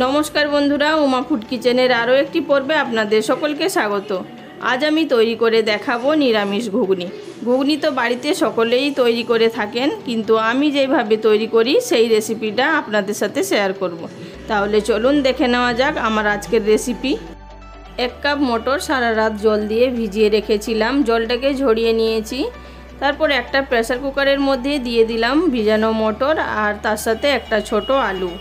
নমস্কার বন্ধুরা, উমা ফুড কিচেনের আরও একটি পর্বে আপনাদের সকলকে স্বাগত। আজ আমি তৈরি করে দেখাবো নিরামিষ ঘুগনি। ঘুগনি তো বাড়িতে সকলেই তৈরি করে থাকেন, কিন্তু আমি যেভাবে তৈরি করি সেই রেসিপিটা আপনাদের সাথে শেয়ার করব। তাহলে চলুন দেখে নেওয়া যাক আমার আজকের রেসিপি। এক কাপ মটর সারা রাত জল দিয়ে ভিজিয়ে রেখেছিলাম, জলটাকে ঝরিয়ে নিয়েছি। তারপর একটা প্রেসার কুকারের মধ্যে দিয়ে দিলাম ভিজানো মটর আর তার সাথে একটা ছোট আলু।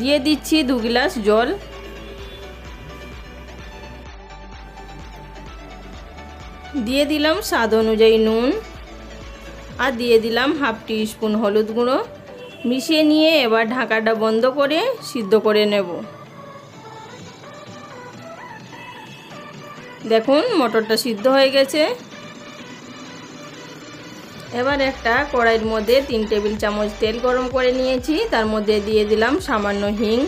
দিয়ে দিচ্ছি দু গ্লাস জল। দিয়ে দিলাম স্বাদ অনুযায়ী নুন আর দিয়ে দিলাম হাফ টি স্পুন হলুদ গুঁড়ো। মিশিয়ে নিয়ে এবার ঢাকাটা বন্ধ করে সিদ্ধ করে নেব। দেখুন মটরটা সিদ্ধ হয়ে গেছে। এবার একটা কড়াইয়ের মধ্যে তিন টেবিল চামচ তেল গরম করে নিয়েছি। তার মধ্যে দিয়ে দিলাম সামান্য হিং।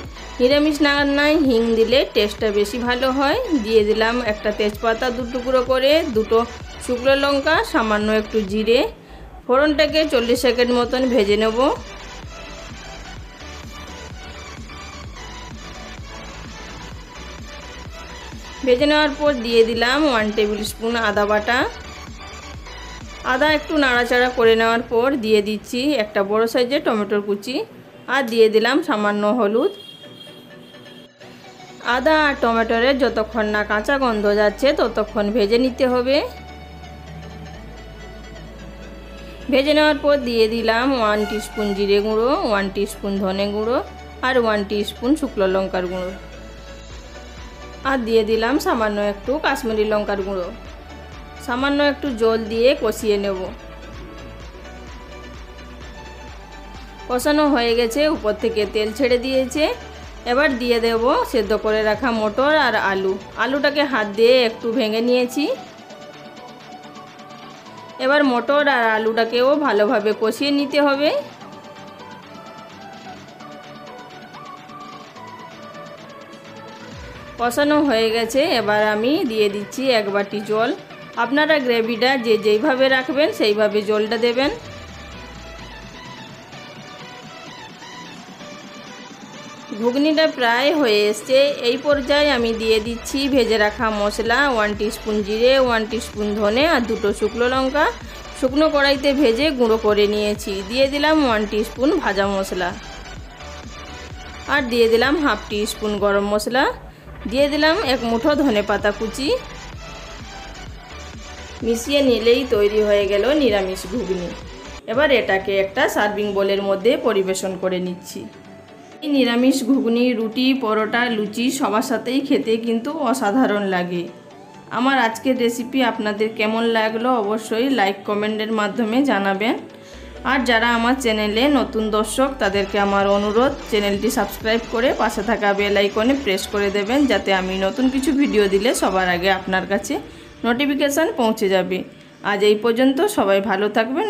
নিরামিষ রান্নায় হিং দিলে টেস্টটা বেশি ভালো হয়। দিয়ে দিলাম একটা তেজপাতা দু টুকরো করে, দুটো শুকনো লঙ্কা, সামান্য একটু জিরে। ফোড়নটাকে চল্লিশ সেকেন্ড মতন ভেজে নেব। ভেজে নেওয়ার পর দিয়ে দিলাম ওয়ান টেবিল স্পুন আদা বাটা। আদা একটু নাড়াচাড়া করে নেওয়ার পর দিয়ে দিচ্ছি একটা বড় সাইজের টমেটোর কুচি আর দিয়ে দিলাম সামান্য হলুদ। আদা আর টমেটোরের যতক্ষণ না কাঁচা গন্ধ যাচ্ছে ততক্ষণ ভেজে নিতে হবে। ভেজে নেওয়ার পর দিয়ে দিলাম ওয়ান স্পুন জিরে গুঁড়ো, ওয়ান স্পুন ধনে গুঁড়ো আর ওয়ান স্পুন শুকনো লঙ্কার গুঁড়ো। আর দিয়ে দিলাম সামান্য একটু কাশ্মীরি লঙ্কার গুঁড়ো। সামান্য একটু জল দিয়ে কষিয়ে নেব। কষানো হয়ে গেছে, উপর থেকে তেল ছেড়ে দিয়েছে। এবার দিয়ে দেব সেদ্ধ করে রাখা মটর আর আলু। আলুটাকে হাত দিয়ে একটু ভেঙে নিয়েছি। এবার মটর আর আলুটাকেও ভালোভাবে কষিয়ে নিতে হবে। কষানো হয়ে গেছে, এবার আমি দিয়ে দিচ্ছি এক বাটি জল। আপনারা গ্রেভিটা যে যেইভাবে রাখবেন, সেইভাবে জলটা দেবেন। ঘুগনিটা প্রায় হয়ে এসছে। এই পর্যায়ে আমি দিয়ে দিচ্ছি ভেজে রাখা মশলা ওয়ান স্পুন জিরে ওয়ান স্পুন ধনে আর দুটো শুকনো লঙ্কা। শুকনো কড়াইতে ভেজে গুঁড়ো করে নিয়েছি। দিয়ে দিলাম ওয়ান স্পুন ভাজা মশলা। আর দিয়ে দিলাম হাফ স্পুন গরম মশলা। দিয়ে দিলাম এক মুঠো ধনে পাতা কুচি। মিশিয়ে নিলেই তৈরি হয়ে গেল নিরামিষ ঘুগনি। এবার এটাকে একটা সার্ভিং বোলের মধ্যে পরিবেশন করে নিচ্ছি। এই নিরামিষ ঘুগনি, রুটি, পরোটা, লুচি সবার সাথেই খেতে কিন্তু অসাধারণ লাগে। আমার আজকের রেসিপি আপনাদের কেমন লাগল অবশ্যই লাইক, কমেন্টের মাধ্যমে জানাবেন। আর যারা আমার চ্যানেলে নতুন দর্শক, তাদেরকে আমার অনুরোধ, চ্যানেলটি সাবস্ক্রাইব করে পাশে থাকা বেল আইকনে প্রেস করে দেবেন, যাতে আমি নতুন কিছু ভিডিও দিলে সবার আগে আপনার কাছে নোটিফিকেশান পৌঁছে যাবে। আজ এই পর্যন্ত সবাই ভালো থাকবেন।